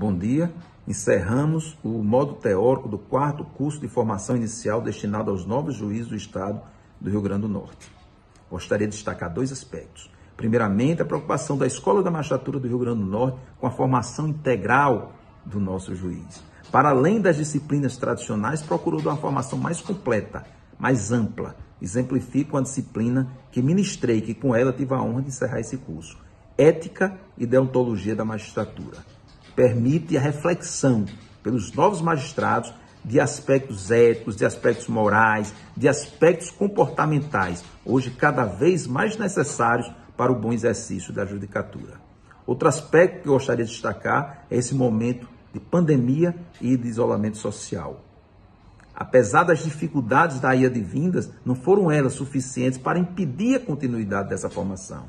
Bom dia. Encerramos o modo teórico do quarto curso de formação inicial destinado aos novos juízes do Estado do Rio Grande do Norte. Gostaria de destacar dois aspectos. Primeiramente, a preocupação da Escola da Magistratura do Rio Grande do Norte com a formação integral do nosso juiz. Para além das disciplinas tradicionais, procurou dar uma formação mais completa, mais ampla. Exemplifico uma disciplina que ministrei, que com ela tive a honra de encerrar esse curso. Ética e Deontologia da Magistratura permite a reflexão pelos novos magistrados de aspectos éticos, de aspectos morais, de aspectos comportamentais, hoje cada vez mais necessários para o bom exercício da judicatura. Outro aspecto que eu gostaria de destacar é esse momento de pandemia e de isolamento social. Apesar das dificuldades da ida de vindas, não foram elas suficientes para impedir a continuidade dessa formação.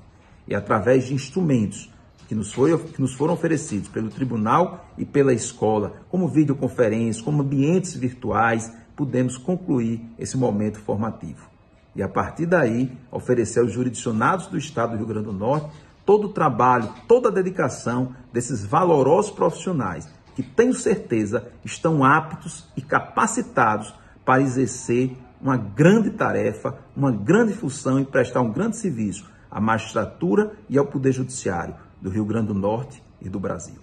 E através de instrumentos que nos, foi, que nos foram oferecidos pelo tribunal e pela escola, como videoconferências, como ambientes virtuais, pudemos concluir esse momento formativo. E a partir daí, oferecer aos jurisdicionados do Estado do Rio Grande do Norte todo o trabalho, toda a dedicação desses valorosos profissionais que tenho certeza estão aptos e capacitados para exercer uma grande tarefa, uma grande função e prestar um grande serviço à magistratura e ao Poder Judiciário do Rio Grande do Norte e do Brasil.